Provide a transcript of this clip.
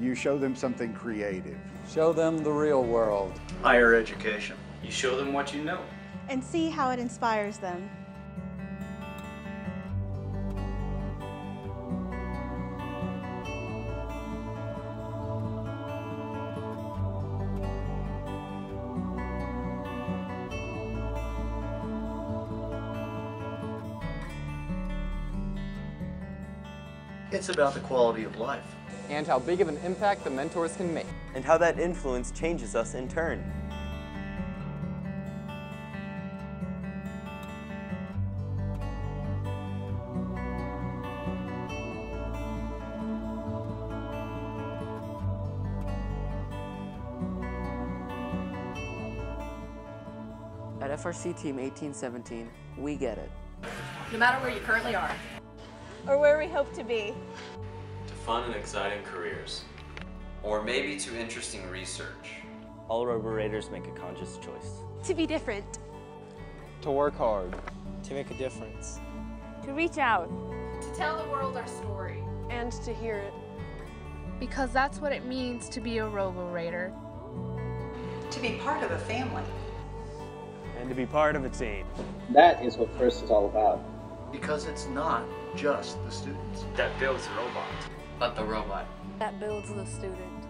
You show them something creative. Show them the real world. Higher education. You show them what you know. And see how it inspires them. It's about the quality of life. And how big of an impact the mentors can make. And how that influence changes us in turn. At FRC Team 1817, we get it. No matter where you currently are, or where we hope to be. To fun and exciting careers. Or maybe to interesting research. All Robo Raiders make a conscious choice. To be different. To work hard. To make a difference. To reach out. To tell the world our story. And to hear it. Because that's what it means to be a Robo Raider. To be part of a family. And to be part of a team. That is what FIRST is all about. Because it's not just the students. That builds the robot. But the robot. That builds the student.